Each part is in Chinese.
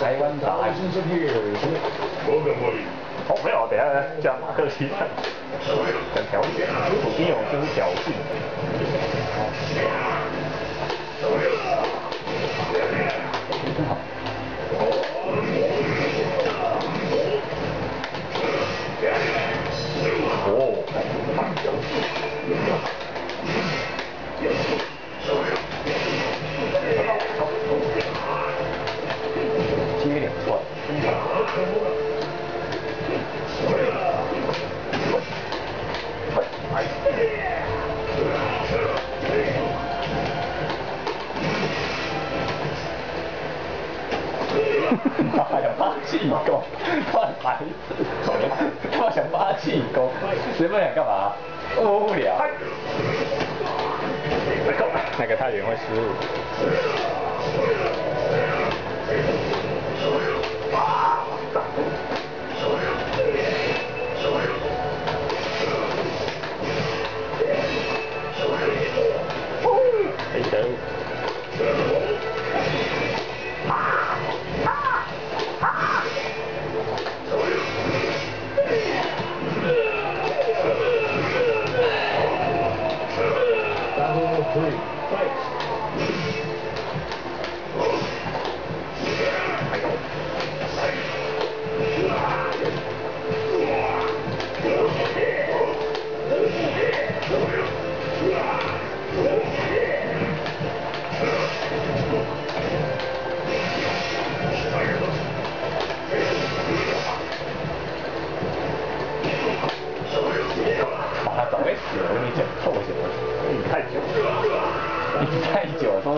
台湾打。哦，没有，等下加马克西酱，讲调理，土丁勇就是侥幸。妈 呀，八气功，乱来，他想八气功，你们想干嘛？无聊。那个太远会失误。你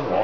どう。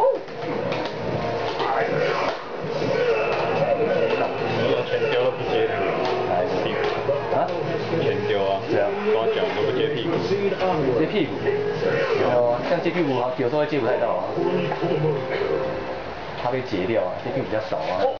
接屁股，哦，像接屁股啊，有时候会接不太到啊，它被截掉啊，接屁股比较少啊。